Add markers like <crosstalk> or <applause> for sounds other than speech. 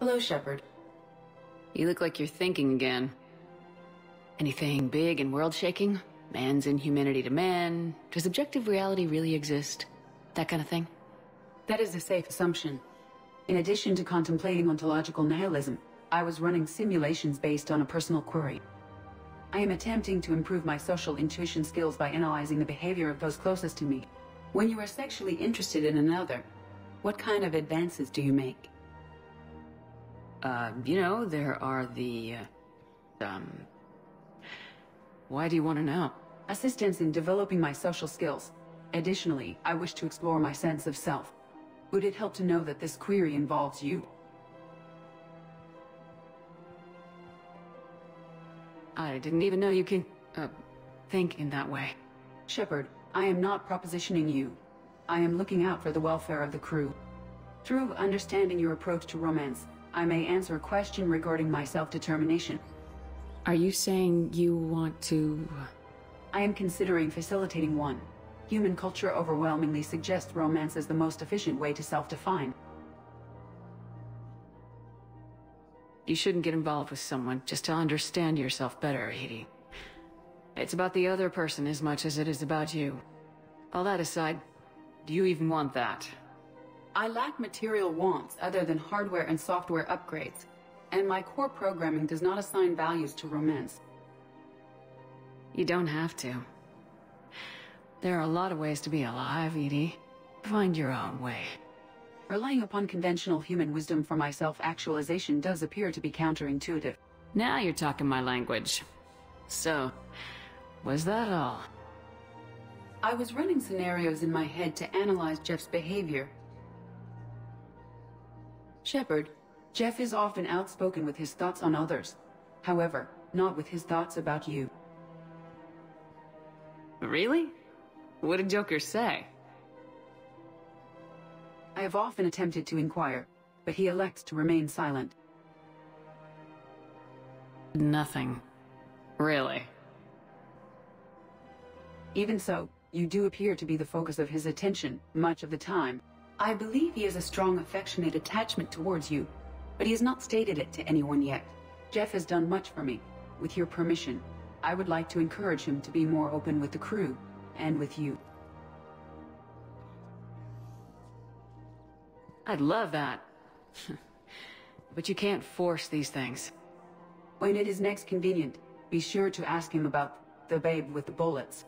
Hello, Shepard. You look like you're thinking again. Anything big and world-shaking? Man's inhumanity to man? Does objective reality really exist? That kind of thing? That is a safe assumption. In addition to contemplating ontological nihilism, I was running simulations based on a personal query. I am attempting to improve my social intuition skills by analyzing the behavior of those closest to me. When you are sexually interested in another, what kind of advances do you make? Uh, you know, there are the, uh, um... Why do you want to know? Assistance in developing my social skills. Additionally, I wish to explore my sense of self. Would it help to know that this query involves you? I didn't even know you can, uh, think in that way. Shepard, I am not propositioning you. I am looking out for the welfare of the crew. Through understanding your approach to romance, I may answer a question regarding my self-determination. Are you saying you want to... I am considering facilitating one. Human culture overwhelmingly suggests romance as the most efficient way to self-define. You shouldn't get involved with someone just to understand yourself better, EDI. It's about the other person as much as it is about you. All that aside, do you even want that? I lack material wants other than hardware and software upgrades, and my core programming does not assign values to romance. You don't have to. There are a lot of ways to be alive, EDI. Find your own way. Relying upon conventional human wisdom for my self-actualization does appear to be counterintuitive. Now you're talking my language. So, was that all? I was running scenarios in my head to analyze Jeff's behavior. Shepard, Jeff is often outspoken with his thoughts on others. However, not with his thoughts about you. Really? What did Joker say? I have often attempted to inquire, but he elects to remain silent. Nothing. Really. Even so, you do appear to be the focus of his attention, much of the time. I believe he has a strong affectionate attachment towards you, but he has not stated it to anyone yet. Jeff has done much for me. With your permission, I would like to encourage him to be more open with the crew, and with you. I'd love that. <laughs> but you can't force these things. When it is next convenient, be sure to ask him about the babe with the bullets.